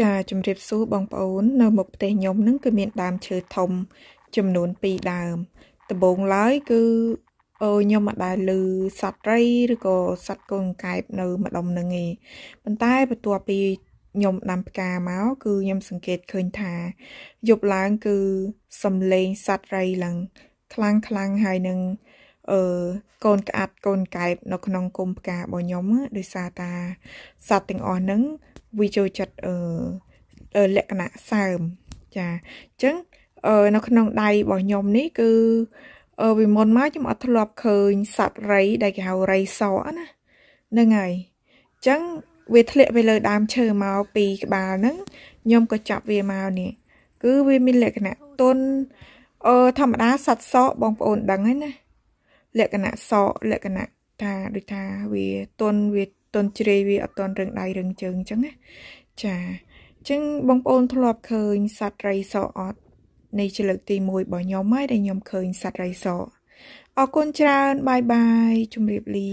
ចាជំរាបសួរបងប្អូន នៅមុខផ្ទះខ្ញុំហ្នឹងគឺមានដើមឈើធំ ចំនួន2ដើមដំបូងឡើយគឺអឺខ្ញុំមិនដែលឮសត្វត្រីឬក៏សត្វកូនកែបនៅម្ដុំហ្នឹងឯងប៉ុន្តែបន្ទាប់ពីខ្ញុំដាំផ្កាមកគឺខ្ញុំសង្កេតឃើញថាយប់ឡើងគឺសំឡេងសត្វត្រីឡើងខ្លាំងខ្លាំងហើយនឹង អឺកូនក្អាត់កូនកែបនៅក្នុងគុំផ្ការបស់ខ្ញុំដោយសារតាសត្វទាំងអស់ហ្នឹងវាចូលចិត្តអឺលក្ខណៈសើមចាអញ្ចឹងអឺនៅក្នុងដៃរបស់ខ្ញុំនេះគឺអឺពីមុនមកខ្ញុំអត់ធ្លាប់ឃើញសត្វរៃដែលគេហៅរៃសណាហ្នឹងហើយអញ្ចឹងវាធ្លាក់ទៅលើដើមឈើមកពីក្បាលហ្នឹងខ្ញុំក៏ចាប់វាមកនេះគឺវាមានលក្ខណៈទន់អឺធម្មតាសត្វសបងប្អូនដឹងហើយណា លក្ខណៈសលក្ខណៈថាដូចថាវាទន់វាទន់ជ្រេយវាអត់ទន់រឹងដៃរឹងជើងអញ្ចឹងណាចាអញ្ចឹងបងប្អូនធ្លាប់ឃើញសត្វត្រីសអត់នៃជលឹកទី1របស់ខ្ញុំហើយដែលខ្ញុំឃើញសត្វត្រីសអរគុណច្រើនបាយបាយជម្រាបលា